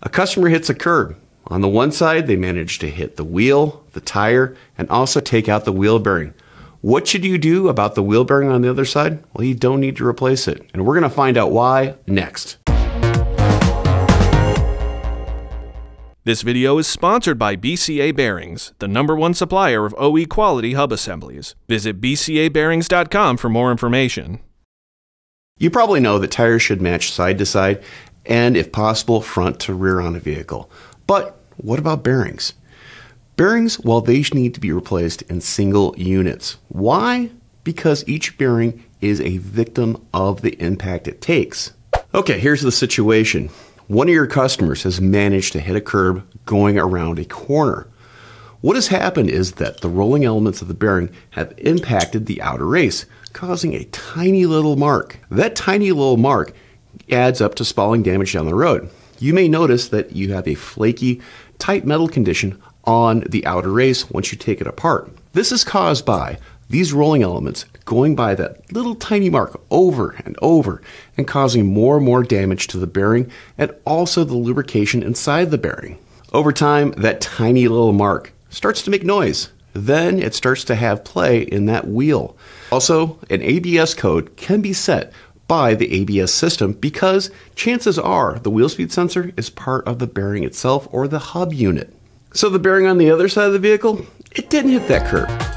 A customer hits a curb. On the one side, they manage to hit the wheel, the tire, and also take out the wheel bearing. What should you do about the wheel bearing on the other side? Well, you don't need to replace it. And we're going to find out why next. This video is sponsored by BCA Bearings, the number one supplier of OE quality hub assemblies. Visit bcabearings.com for more information. You probably know that tires should match side to side and, if possible, front to rear on a vehicle. But what about bearings? Bearings, well, they need to be replaced in single units. Why? Because each bearing is a victim of the impact it takes. Okay, here's the situation. One of your customers has managed to hit a curb going around a corner. What has happened is that the rolling elements of the bearing have impacted the outer race, causing a tiny little mark. That tiny little mark adds up to spalling damage down the road. You may notice that you have a flaky, tight metal condition on the outer race once you take it apart. This is caused by these rolling elements going by that little tiny mark over and over and causing more and more damage to the bearing and also the lubrication inside the bearing. Over time, that tiny little mark starts to make noise. Then it starts to have play in that wheel. Also, an ABS code can be set by the ABS system because chances are the wheel speed sensor is part of the bearing itself or the hub unit. So the bearing on the other side of the vehicle, it didn't hit that curb.